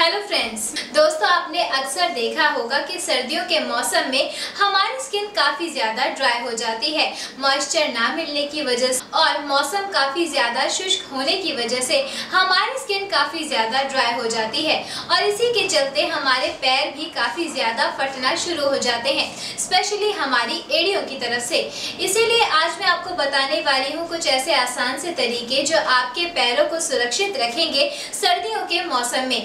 Hello friends दोस्तों आपने अक्सर देखा होगा कि सर्दियों के मौसम में हमारी स्किन काफ़ी ज़्यादा ड्राई हो जाती है। मॉइस्चर ना मिलने की वजह से और मौसम काफ़ी ज़्यादा शुष्क होने की वजह से हमारी स्किन काफ़ी ज़्यादा ड्राई हो जाती है। और इसी के चलते हमारे पैर भी काफ़ी ज़्यादा फटना शुरू हो जाते हैं स्पेशली हमारी एड़ियों की तरफ़ से। इसीलिए आज मैं आपको बताने वाली हूँ कुछ ऐसे आसान से तरीके जो आपके पैरों को सुरक्षित रखेंगे सर्दियों के मौसम में।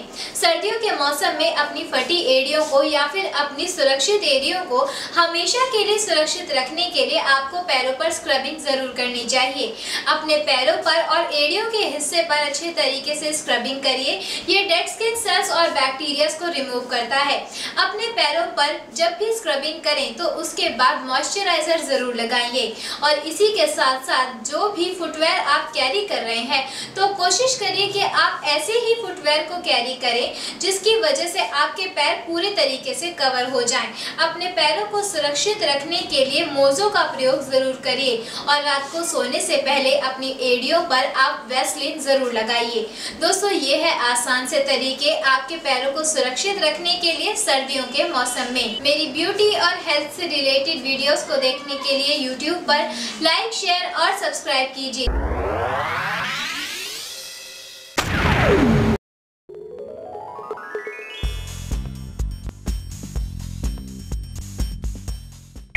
सर्दियों के मौसम में अपनी फटी एड़ियों को या फिर अपनी सुरक्षित एड़ियों को हमेशा के लिए सुरक्षित रखने के लिए आपको पैरों पर स्क्रबिंग ज़रूर करनी चाहिए। अपने पैरों पर और एड़ियों के हिस्से पर अच्छे तरीके से स्क्रबिंग करिए। ये डेड स्किन सेल्स और बैक्टीरिया को रिमूव करता है। अपने पैरों पर जब भी स्क्रबिंग करें तो उसके बाद मॉइस्चराइजर ज़रूर लगाइए। और इसी के साथ साथ जो भी फुटवेयर आप कैरी कर रहे हैं तो कोशिश करिए कि आप ऐसे ही फुटवेयर को कैरी करें जिसकी वजह से आपके पैर पूरे तरीके से कवर हो जाएँ। अपने पैरों को सुरक्षित रखने के लिए मोजों का प्रयोग ज़रूर करिए और रात को सोने से पहले अपनी एडियो पर आप वेस्लिन ज़रूर लगाइए। दोस्तों, ये है आसान से तरीके आपके पैरों को सुरक्षित रखने के लिए सर्दियों के मौसम में। मेरी ब्यूटी और हेल्थ से रिलेटेड वीडियोस को देखने के लिए यूट्यूब पर लाइक शेयर और सब्सक्राइब कीजिए।